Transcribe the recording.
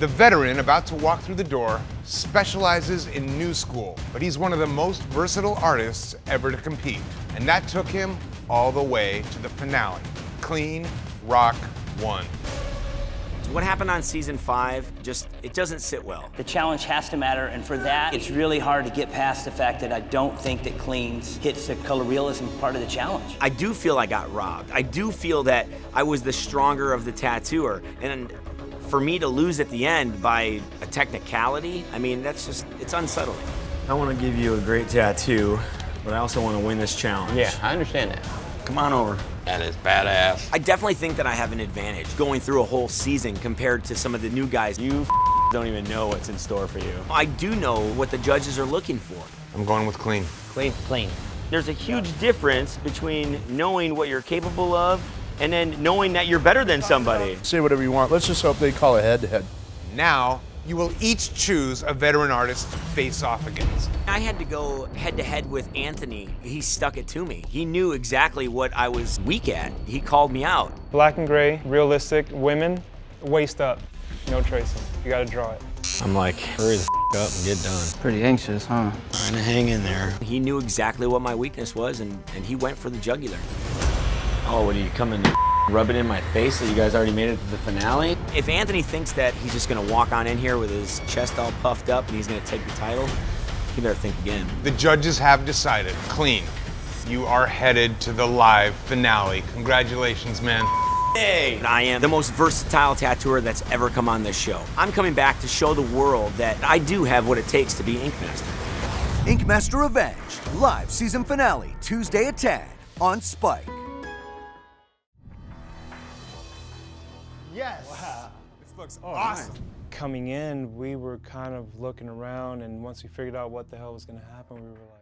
The veteran about to walk through the door specializes in new school, but he's one of the most versatile artists ever to compete. And that took him all the way to the finale Cleen Rock One. What happened on season five just it doesn't sit well. The challenge has to matter, and for that, it's really hard to get past the fact that I don't think that Cleen's hits the color realism part of the challenge. I do feel I got robbed. I do feel that I was the stronger of the tattooer, and for me to lose at the end by a technicality, I mean that's just it's unsettling. I want to give you a great tattoo, but I also want to win this challenge. Yeah, I understand that. Come on over. That is badass. I definitely think that I have an advantage going through a whole season compared to some of the new guys. You don't even know what's in store for you. I do know what the judges are looking for. I'm going with Cleen. Cleen. Cleen. There's a huge difference between knowing what you're capable of and then knowing that you're better than somebody. Say whatever you want. Let's just hope they call it head to head. Now, you will each choose a veteran artist to face off against. I had to go head to head with Anthony. He stuck it to me. He knew exactly what I was weak at. He called me out. Black and gray, realistic, women, waist up, no tracing. You gotta draw it. I'm like, hurry the up and get done. Pretty anxious, huh? Trying to hang in there. He knew exactly what my weakness was, and, and he went for the jugular. Oh, what are you coming to rub it in my face that you guys already made it to the finale? If Anthony thinks that he's just gonna walk on in here with his chest all puffed up and he's gonna take the title, he better think again. The judges have decided Cleen. You are headed to the live finale. Congratulations, man. Hey! I am the most versatile tattooer that's ever come on this show. I'm coming back to show the world that I do have what it takes to be Ink Master. Ink Master Revenge, live season finale, Tuesday at 10 on Spike. Yes. Wow. This looks awesome. Coming in, we were kind of looking around, and once we figured out what the hell was going to happen, we were like,